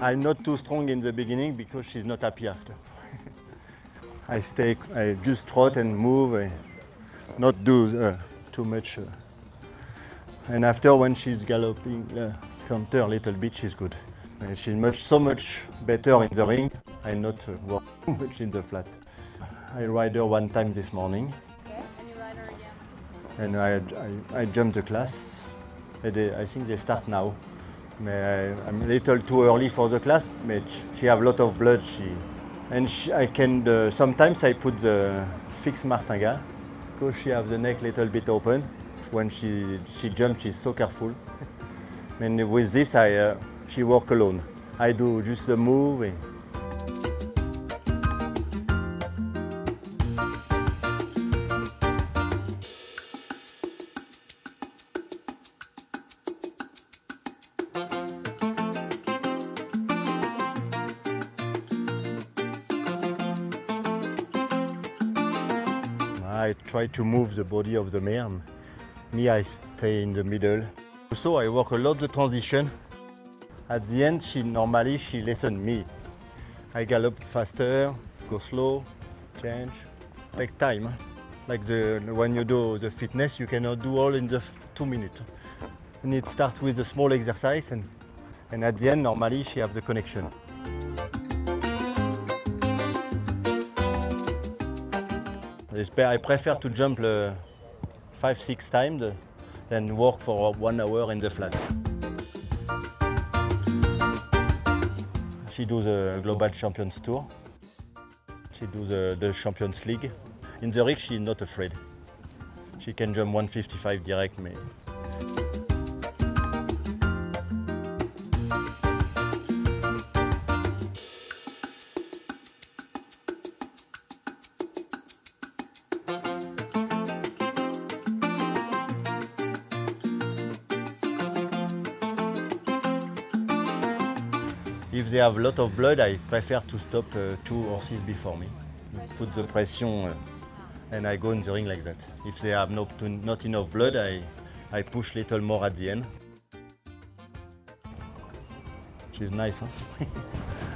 I'm not too strong in the beginning because she's not happy after. I stay, I just trot and move, uh, not do uh, too much. Uh, and after, when she's galloping, uh, counter a little bit, she's good. And she's much, so much better in the ring. I'm not uh, work much in the flat. I ride her one time this morning, Okay, and you ride her again. and I, I, I jumped the class. And they- I think they start now. I'm a little too early for the class, but she have a lot of blood. She and she, I can uh, sometimes I put the fixed martingale because she have the neck a little bit open. When she she jumps, she's so careful. and with this, I uh, she work alone. I do just the move. and- I try to move the body of the mare. Me, I stay in the middle. Also, I work a lot the transition. At the end, she normally she listen me. I gallop faster, go slow, change, take time. Like the when you do the fitness, you cannot do all in the two minutes. You need start with a small exercise, and and at the end, normally she have the connection. I prefer to jump uh, five, six times uh, than work for one hour in the flat. She does the Global Champions Tour. She does the, the Champions League. In the ring, she's not afraid. She can jump 155 direct. If they have a lot of blood, I prefer to stop uh, two horses before me. Put the pressure uh, and I go in the ring like that. If they have not, not enough blood, I, I push little more at the end. She's nice, huh?